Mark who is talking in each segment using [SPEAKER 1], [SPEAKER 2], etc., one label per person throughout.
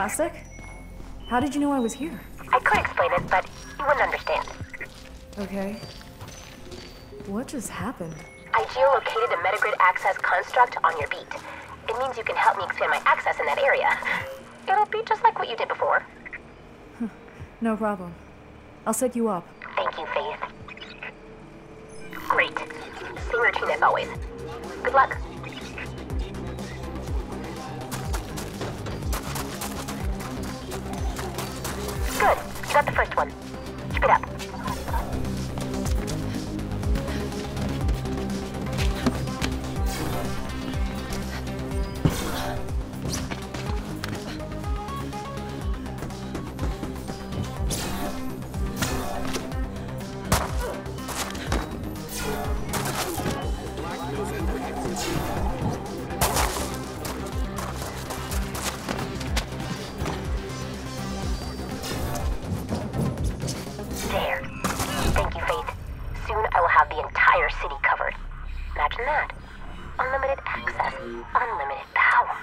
[SPEAKER 1] Plastic? How did you know I was here?
[SPEAKER 2] I could explain it, but you wouldn't understand.
[SPEAKER 1] Okay. What just happened?
[SPEAKER 2] I geolocated a metagrid access construct on your beat. It means you can help me expand my access in that area. It'll be just like what you did before.
[SPEAKER 1] No problem. I'll set you up.
[SPEAKER 2] Thank you, Faith. Great. Same routine as always. Good luck. Good. You got the first one. Keep it up. Entire city covered. Imagine that. Unlimited access, unlimited power.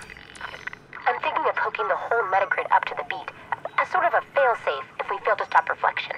[SPEAKER 2] I'm thinking of hooking the whole metagrid up to the beat, as sort of a failsafe if we fail to stop reflection.